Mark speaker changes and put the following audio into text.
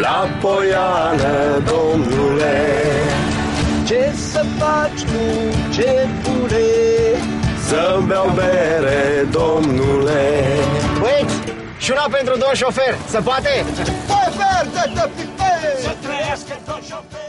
Speaker 1: La poiană, domnule
Speaker 2: Ce să faci tu, ce pune?
Speaker 1: Să-mi beau bere, domnule
Speaker 3: Băieți, și una pentru domn șofer, se poate?
Speaker 4: Să trăiască tot șofer!